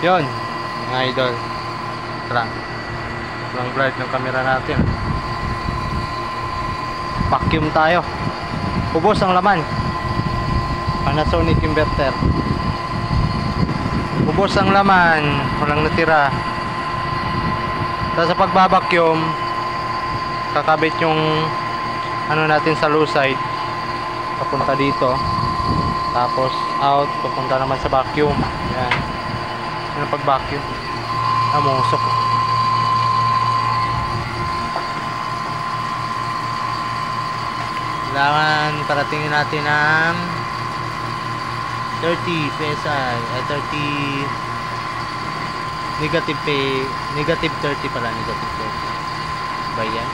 Yon, mga idol. Tara. Long bright ng camera natin. Vacuum tayo. Ubos ang laman. Panasonic inverter. Ubos ang laman. Walang natira. Tapos sa pagbabacuum, kakabit yung ano natin sa low side. Papunta dito. Tapos out, papunta naman sa vacuum. Yan. Ano pag vacuum? Ah. Kailangan paratingin natin ng 30 PSI, ay 30 negative pay, negative 30 pala, negative 30. Ba yan?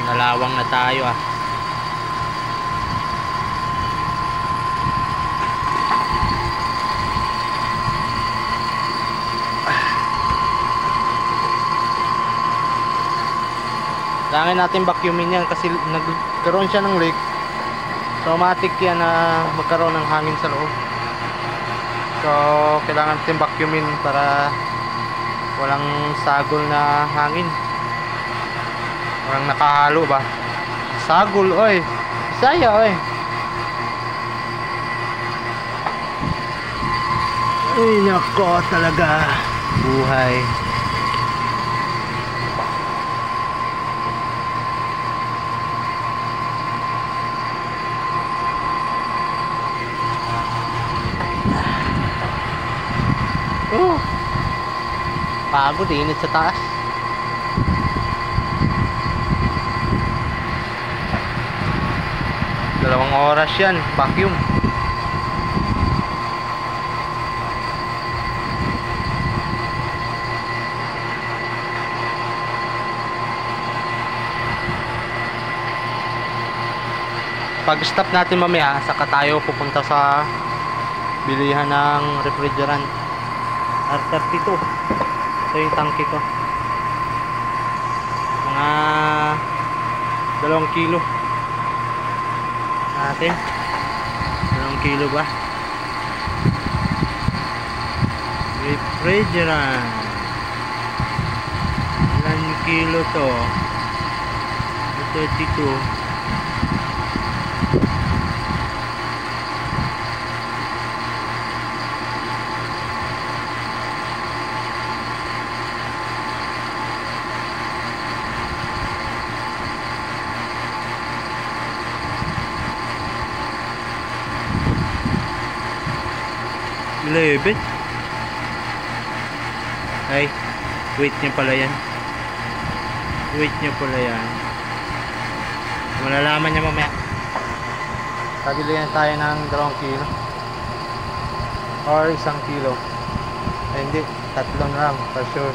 Kinalawang na tayo ah. Kailangan natin vacuumin yan kasi nagkaroon siya ng leak. So automatic yan na magkaroon ng hangin sa loob. So kailangan natin vacuumin para walang sagol na hangin. Walang nakahalo ba? Sagol oy. Saya oy. Ay nako talaga. Buhay. Oh. Pagod, init sa taas. Dalawang oras yan, vacuum. Pag stop natin mamaya, saka tayo pupunta sa bilihan ng refrigerant. R32 ito yung tangke ko. Mga dalawang kilo. Natin dalawang kilo ba? Refrigerant. Ilan kilo to? 32 11 ay weight niya pala yan. Weight niya pala yan. Malalaman niya mamaya. Kabilihan tayo ng 2 kilo. Or isang kilo. Ay hindi. Tatlo na lang for sure